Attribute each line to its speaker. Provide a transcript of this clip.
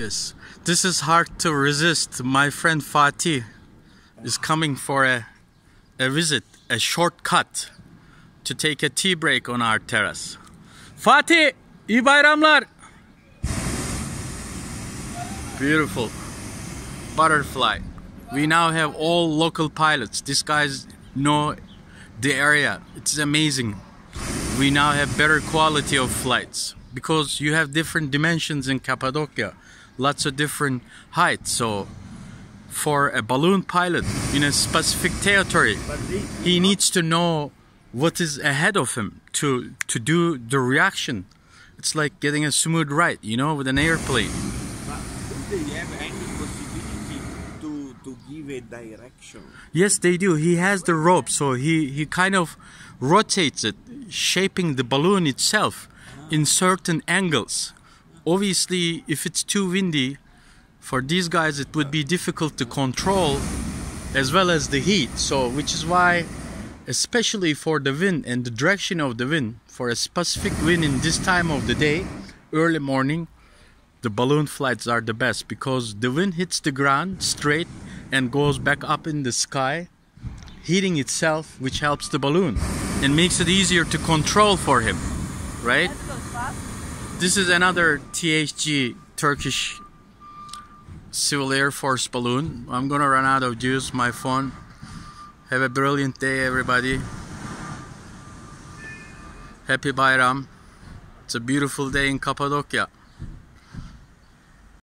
Speaker 1: Yes, this is hard to resist. My friend Fatih is coming for a, a visit, a shortcut to take a tea break on our terrace. Fatih, iyi bayramlar. Beautiful. Butterfly. We now have all local pilots. These guys know the area. It's amazing. We now have better quality of flights because you have different dimensions in Cappadocia, lots of different heights. So for a balloon pilot in a specific territory, he needs to know what is ahead of him to to do the reaction. It's like getting a smooth ride, you know, with an airplane.
Speaker 2: Direction?
Speaker 1: Yes, they do. He has the rope, so he, he kind of rotates it, shaping the balloon itself in certain angles. Obviously, if it's too windy, for these guys it would be difficult to control as well as the heat. So, which is why, especially for the wind and the direction of the wind, for a specific wind in this time of the day, early morning, the balloon flights are the best because the wind hits the ground straight and goes back up in the sky, heating itself, which helps the balloon and makes it easier to control for him, right? This is another THG Turkish Civil Air Force balloon. I'm gonna run out of juice, my phone. Have a brilliant day, everybody. Happy Bayram. It's a beautiful day in Cappadocia.